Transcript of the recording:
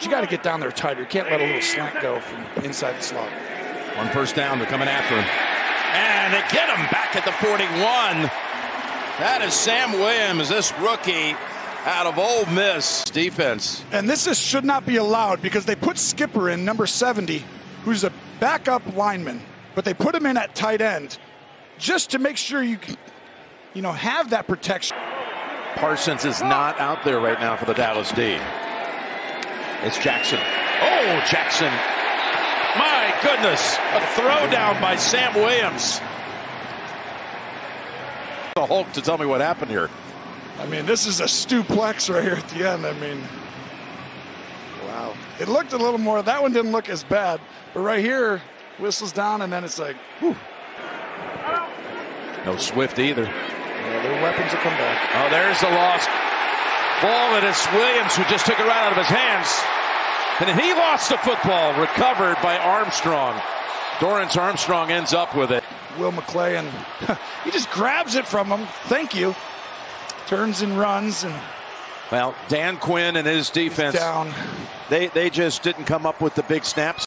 But you got to get down there tighter. You can't let a little slant go from inside the slot. On first down, they're coming after him. And they get him back at the 41. That is Sam Williams, this rookie out of Ole Miss defense. And this is, should not be allowed because they put Skipper in, number 70, who's a backup lineman, but they put him in at tight end just to make sure you can, you know, have that protection. Parsons is not out there right now for the Dallas D. It's Jackson. Oh, Jackson. My goodness. A throwdown by Sam Williams. The Hulk to tell me what happened here. I mean, this is a stuplex right here at the end. I mean, wow. It looked a little more, that one didn't look as bad. But right here, whistles down, and then it's like, whew. No Swift either. Yeah, their weapons will come back. Oh, there's the lost ball, and it's Williams who just took it right out of his hands. And then he lost the football, recovered by Armstrong. Dorance Armstrong ends up with it. Will McClay, and he just grabs it from him. Thank you. Turns and runs, and Well, Dan Quinn and his defense, down. they, they just didn't come up with the big snaps.